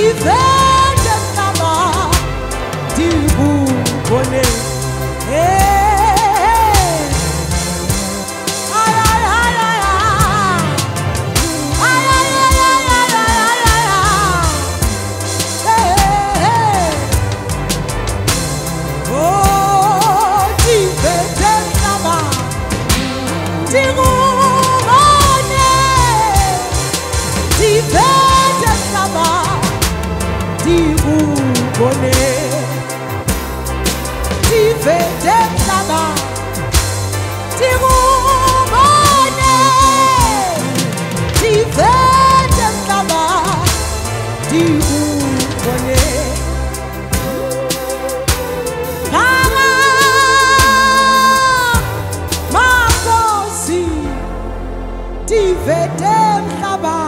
Divine, divine, vous connaît. Qui fait des tabacs, Tive dem kaba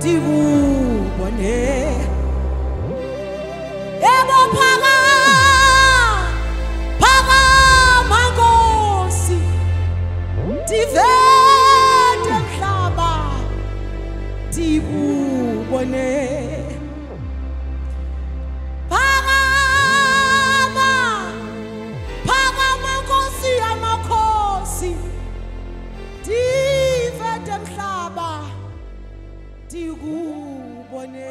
Tive ubone Phakama Nkosi amakosi, yamakhosi. Divete emhlaba Dikubone